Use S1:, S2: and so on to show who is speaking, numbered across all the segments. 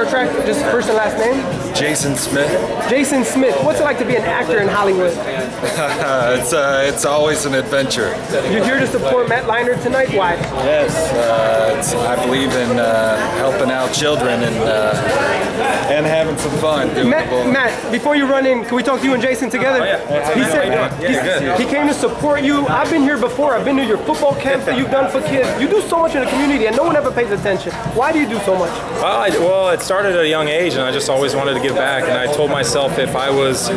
S1: Star Trek? Just first and last name?
S2: Jason Smith.
S1: Jason Smith. What's it like to be an actor in Hollywood?
S2: it's uh, it's always an adventure.
S1: You're here to support Matt Leinart tonight. Why?
S2: Yes, uh, it's, I believe in uh, helping out children and uh, and having some fun. Doing
S1: Matt, Matt, before you run in, can we talk to you and Jason together?
S2: Oh, yeah.
S1: He said
S2: Yeah,
S1: he's-
S2: good.
S1: he came to support you. I've been here before. I've been to your football camps that you've done for kids. You do so much in the community, and no one ever pays attention. Why do you do so much?
S3: Well, I, well, it started at a young age, and I just always wanted to give back. And I told myself if I was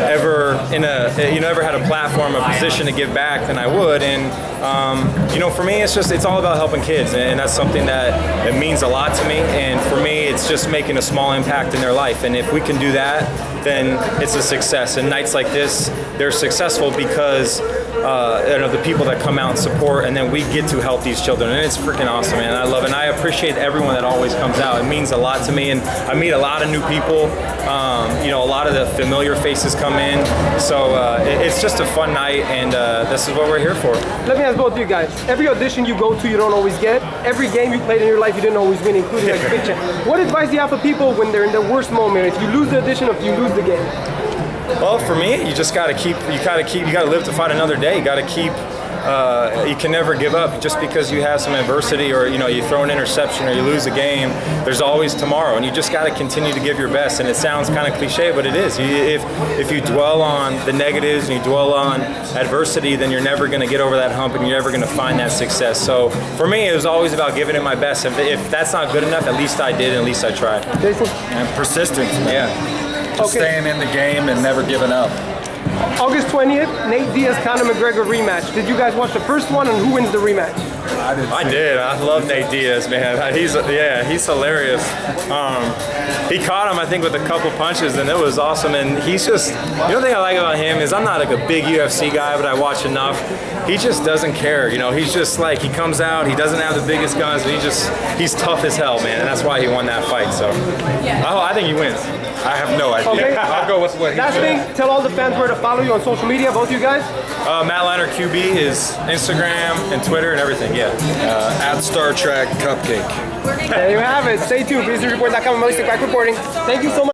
S3: ever in a, you know, ever had a platform, a position to give back, then I would. And um, you know, for me, it's just it's all about helping kids, and that's something that it means a lot to me. And for me, it's just making a small impact in their life. And if we can do that, then it's a success. And nights like this, they're successful because uh, you know the people that come out and support, and then we get to help these children, and it's freaking awesome, man. I love it. And I appreciate everyone that always comes out. It means a lot to me, and I meet a lot of new people. Um, you know, a lot of the familiar faces come in, so uh, it- it's just a fun night, and uh, this is what we're here for.
S1: Let me ask both of you guys. Every audition you go to, you don't always get. Every game you played in your life, you didn't always win, including like Chat. What advice do you have for people when they're in their worst moment? If you lose the audition, if you lose the game?
S3: Well, for me, you just got to keep. You got to keep. You got to live to fight another day. You got to keep. Uh, you can never give up just because you have some adversity or you know you throw an interception or you lose a game. There's always tomorrow, and you just got to continue to give your best. And it sounds kind of cliche, but it is. You, if if you dwell on the negatives and you dwell on adversity, then you're never going to get over that hump, and you're never going to find that success. So for me, it was always about giving it my best. If, if that's not good enough, at least I did, and at least I tried.
S1: Jason?
S2: and persistence.
S3: Yeah.
S2: Just
S1: Okay.
S2: staying in the game and never giving up.
S1: August 20th, Nate Diaz, Conor McGregor rematch. Did you guys watch the first one, and who wins the rematch?
S3: I did. I love Nate Diaz, man. He's yeah, he's hilarious. Um, he caught him, I think, with a couple punches, and it was awesome. And he's just the only thing I like about him is I'm not like a big UFC guy, but I watch enough. He just doesn't care. You know, he's just like he comes out. He doesn't have the biggest guns, but he just he's tough as hell, man. And that's why he won that fight. So I, I think he wins.
S2: I have no idea.
S1: Okay.
S2: I'll go with what he
S1: Last
S2: said.
S1: thing, tell all the fans where to follow you on social media, both you guys.
S3: Uh, Matt Leinart QB is Instagram and Twitter and everything. Yeah.
S2: Uh, at Star Trek Cupcake.
S1: There you have it. Stay tuned. BusinessReport.com. Melissa Quack reporting. Thank you so much.